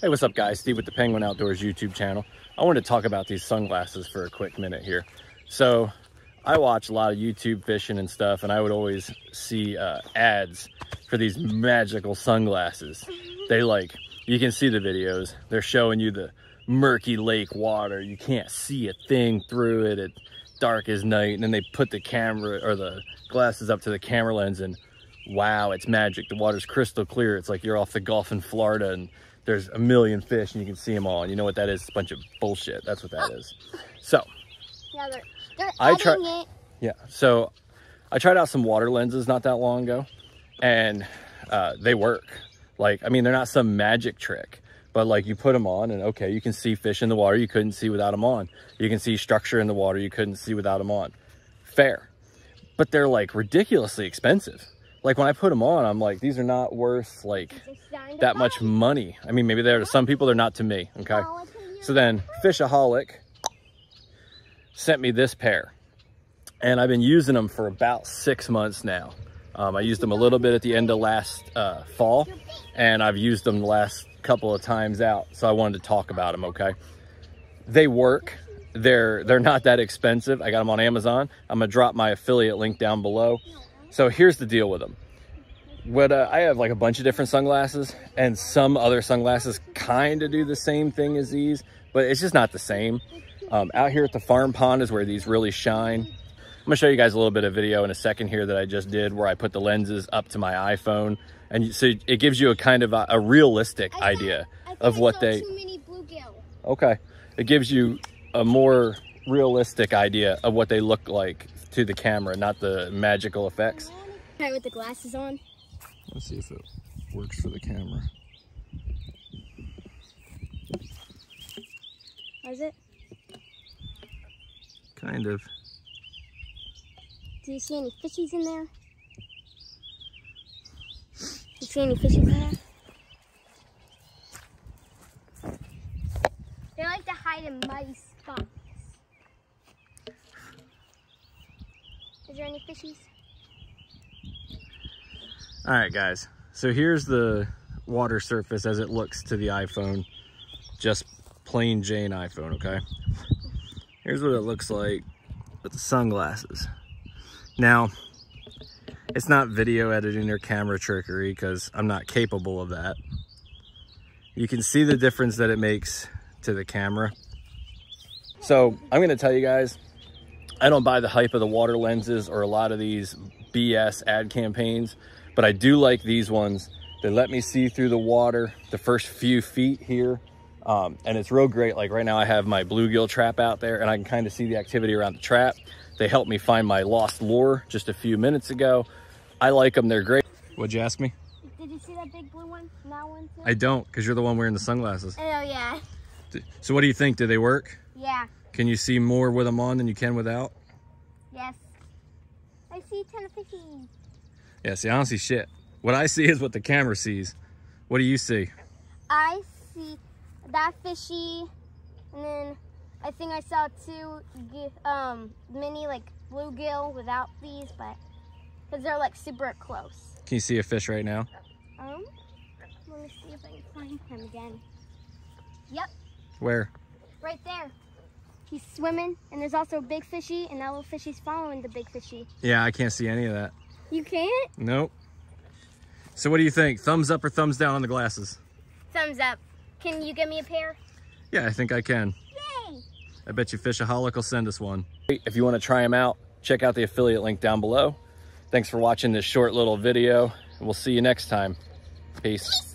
Hey, what's up guys? Steve with the Penguin Outdoors YouTube channel. I wanted to talk about these sunglasses for a quick minute here. So I watch a lot of YouTube fishing and stuff, and I would always see uh, ads for these magical sunglasses. They like, you can see the videos. They're showing you the murky lake water. You can't see a thing through it. It's dark as night. And then they put the camera or the glasses up to the camera lens and wow, it's magic. The water's crystal clear. It's like you're off the Gulf in Florida and there's a million fish and you can see them all. And you know what that is? It's a bunch of bullshit. That's what that is. So, Yeah, they're, they're I try- it. yeah. So I tried out some water lenses not that long ago and uh, they work. Like, I mean, they're not some magic trick, but like you put them on and okay, you can see fish in the water you couldn't see without them on. You can see structure in the water you couldn't see without them on. Fair. But they're like ridiculously expensive. Like when I put them on, I'm like, these are not worth like They're starting to that much money. I mean, maybe they're to some people, they're not to me. Okay. Oh, I can hear So then Fishoholic sent me this pair and I've been using them for about six months now. Um, I used them a little bit at the end of last uh, fall and I've used them the last couple of times out. So I wanted to talk about them. Okay. They work. They're, they're not that expensive. I got them on Amazon. I'm gonna drop my affiliate link down below. So here's the deal with them what uh, I have like a bunch of different sunglasses and some other sunglasses kind of do the same thing as these, but it's just not the same. Um, out here at the farm pond is where these really shine. I'm gonna show you guys a little bit of video in a second here that I just did where I put the lenses up to my iPhone. And you- so it gives you a kind of a, a realistic I idea thought of I what they, Too many bluegill. okay. It gives you a more realistic idea of what they look like to the camera, not the magical effects. Try with the glasses on. Let's see if it works for the camera. Was it? Kind of. Do you see any fishies in there? Do you see any fishies in there? They like to hide in muddy spots. Is there any fishies? All right, guys. So here's the water surface as it looks to the iPhone. Just plain Jane iPhone, okay? Here's what it looks like with the sunglasses. Now, it's not video editing or camera trickery because I'm not capable of that. You can see the difference that it makes to the camera. So I'm gonna tell you guys, I don't buy the hype of the water lenses or a lot of these BS ad campaigns, but I do like these ones. They let me see through the water the first few feet here. Um, and it's real great. Like right now I have my bluegill trap out there and I can kind of see the activity around the trap. They helped me find my lost lure just a few minutes ago. I like them, they're great. What'd you ask me? Did you see that big blue one? That one too? I don't, because you're the one wearing the sunglasses. oh yeah. So what do you think? Do they work? Yeah. Can you see more with them on than you can without? Yes. I see a ton of fishies. Yeah, see, I don't see shit. What I see is what the camera sees. What do you see? I see that fishy, and then I think I saw two um mini like bluegill without these, but because they're like super close. Can you see a fish right now? Um, let me see if I can find him again. Yep, Where? right there. He's swimming, and there's also a big fishy, and that little fishy's following the big fishy. Yeah, I can't see any of that. You can't? Nope. So what do you think? Thumbs up or thumbs down on the glasses? Thumbs up. Can you give me a pair? Yeah, I think I can. Yay! I bet you Fishoholic will send us one. If you want to try them out, check out the affiliate link down below. Thanks for watching this short little video, and we'll see you next time. Peace.